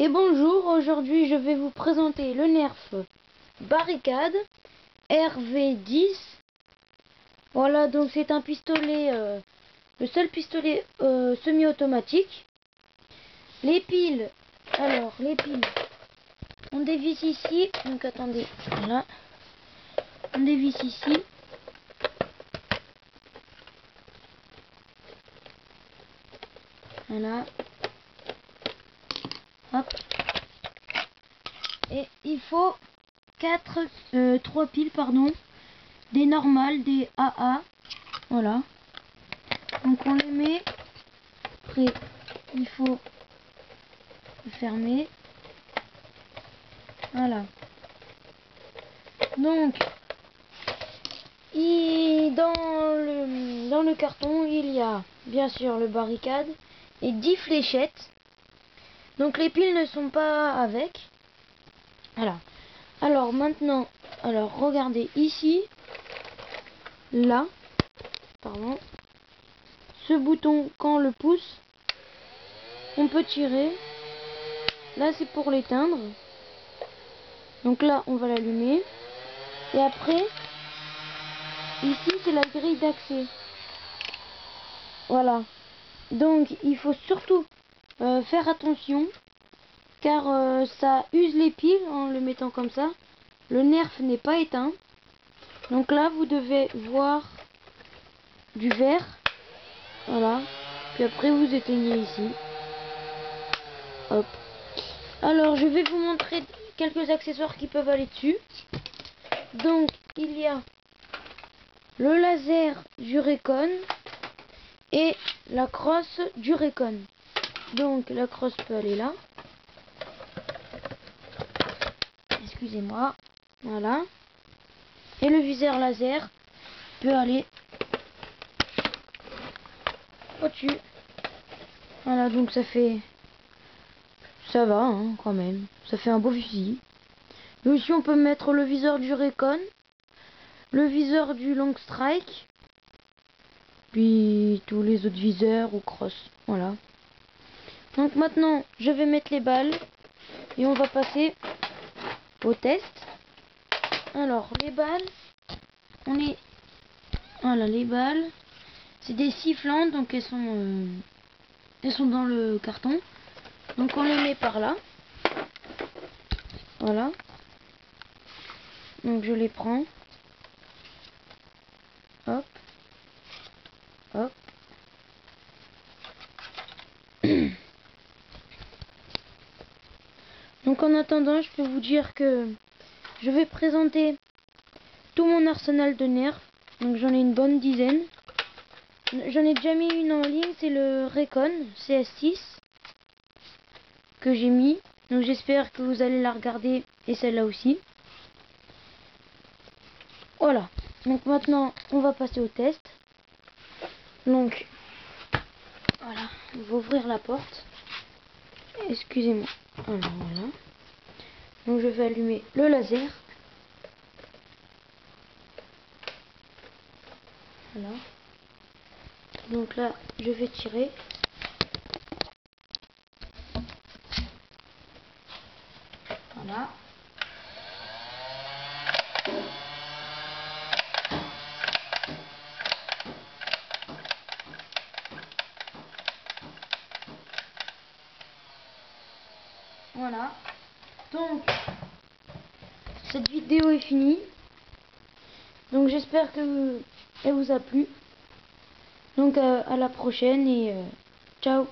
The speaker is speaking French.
Et bonjour, aujourd'hui je vais vous présenter le Nerf Barricade RV10. Voilà, donc c'est un pistolet, euh, le seul pistolet euh, semi-automatique. Les piles, alors les piles, on dévisse ici, donc attendez, voilà, on dévisse ici. Voilà, Et il faut 4, euh, 3 piles, pardon. Des normales, des AA. Voilà. Donc on les met. Après, il faut fermer. Voilà. Donc, dans, le, dans le carton, il y a bien sûr le barricade et 10 fléchettes. Donc les piles ne sont pas avec. Alors maintenant, alors regardez ici, là, pardon, ce bouton quand on le pousse, on peut tirer. Là c'est pour l'éteindre. Donc là on va l'allumer. Et après, ici c'est la grille d'accès. Voilà. Donc il faut surtout euh, faire attention car euh, ça use les piles en le mettant comme ça. Le nerf n'est pas éteint. Donc là, vous devez voir du vert. Voilà. Puis après, vous éteignez ici. Hop. Alors, je vais vous montrer quelques accessoires qui peuvent aller dessus. Donc, il y a le laser du Recon et la crosse du Recon. Donc la crosse peut aller là. Excusez-moi. Voilà. Et le viseur laser peut aller au-dessus. Voilà, donc ça fait... Ça va, hein, quand même. Ça fait un beau fusil. Et aussi, on peut mettre le viseur du Recon, le viseur du Long Strike, puis tous les autres viseurs ou cross. Voilà. Donc maintenant, je vais mettre les balles et on va passer au test. Alors, les balles, on est... Voilà, les balles, c'est des sifflantes, donc elles sont, euh, elles sont dans le carton. Donc on les met par là. Voilà. Donc je les prends. Hop. Hop. En attendant, je peux vous dire que je vais présenter tout mon arsenal de nerfs. Donc j'en ai une bonne dizaine. J'en ai déjà mis une en ligne, c'est le Recon CS6 que j'ai mis. Donc j'espère que vous allez la regarder et celle-là aussi. Voilà. Donc maintenant, on va passer au test. Donc, voilà. On va ouvrir la porte. Excusez-moi. Alors voilà. Donc je vais allumer le laser. Voilà. Donc là, je vais tirer. Voilà. Voilà. Donc, cette vidéo est finie. Donc, j'espère que elle vous a plu. Donc, euh, à la prochaine et euh, ciao